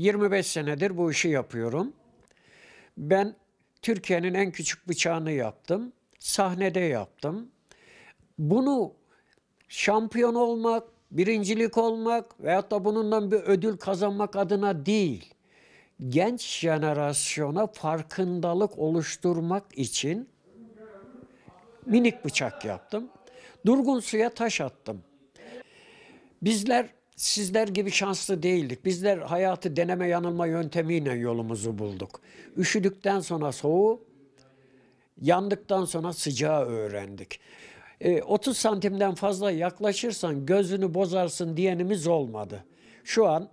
25 senedir bu işi yapıyorum. Ben Türkiye'nin en küçük bıçağını yaptım. Sahnede yaptım. Bunu şampiyon olmak, birincilik olmak veyahut da bununla bir ödül kazanmak adına değil. Genç jenerasyona farkındalık oluşturmak için minik bıçak yaptım. Durgun suya taş attım. Bizler sizler gibi şanslı değildik. Bizler hayatı deneme yanılma yöntemiyle yolumuzu bulduk. Üşüdükten sonra soğuğu, yandıktan sonra sıcağı öğrendik. E, 30 santimden fazla yaklaşırsan gözünü bozarsın diyenimiz olmadı. Şu an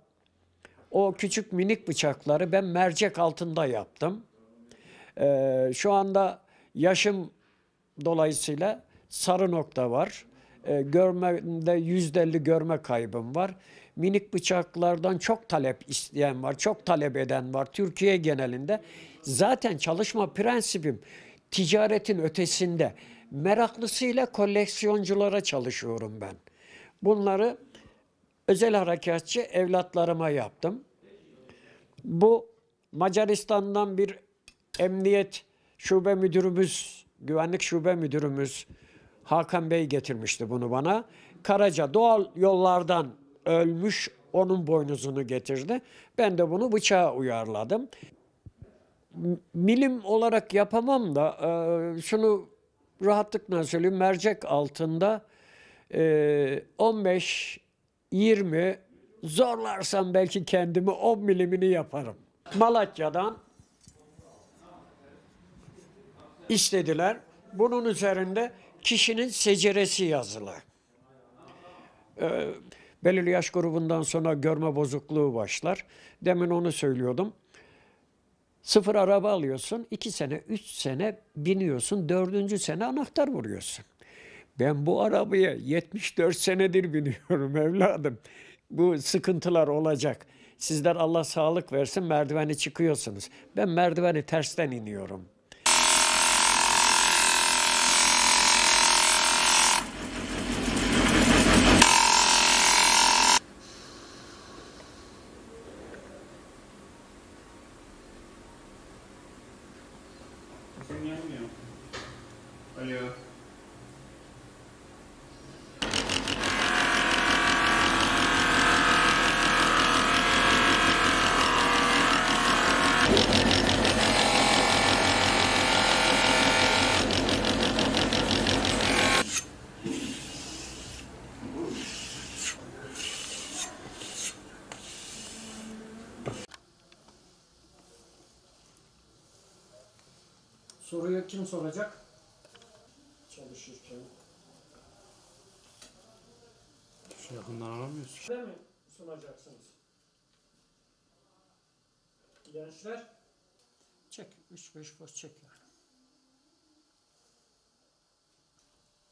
o küçük minik bıçakları ben mercek altında yaptım. E, şu anda yaşım dolayısıyla sarı nokta var. E, görmede yüzde elli görme kaybım var. Minik bıçaklardan çok talep isteyen var, çok talep eden var Türkiye genelinde. Zaten çalışma prensibim ticaretin ötesinde. Meraklısıyla koleksiyonculara çalışıyorum ben. Bunları özel harekatçı evlatlarıma yaptım. Bu Macaristan'dan bir emniyet şube müdürümüz, güvenlik şube müdürümüz Hakan Bey getirmişti bunu bana. Karaca doğal yollardan ölmüş onun boynuzunu getirdi. Ben de bunu bıçağa uyarladım. Milim olarak yapamam da e, şunu rahatlıkla söyleyeyim mercek altında e, 15 20 zorlarsam belki kendimi 10 milimini yaparım. Malatya'dan istediler. Bunun üzerinde kişinin seceresi yazılı. Ee, belirli yaş grubundan sonra görme bozukluğu başlar. Demin onu söylüyordum. Sıfır araba alıyorsun, iki sene, üç sene biniyorsun, dördüncü sene anahtar vuruyorsun. Ben bu arabaya 74 senedir biniyorum evladım. Bu sıkıntılar olacak. Sizler Allah sağlık versin merdiveni çıkıyorsunuz. Ben merdiveni tersten iniyorum. Alo. Soruyu kim soracak? Çalışırken. Şu yakından alamıyorsun. Ne mi sunacaksınız? Gençler. Çek. Üç beş boş çek yani.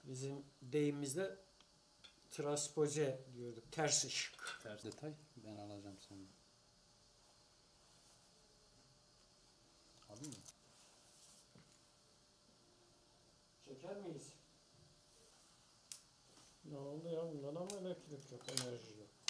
Bizim deyimimizde transpoze diyorduk. Ters ışık. Ters detay ben alacağım sonra. de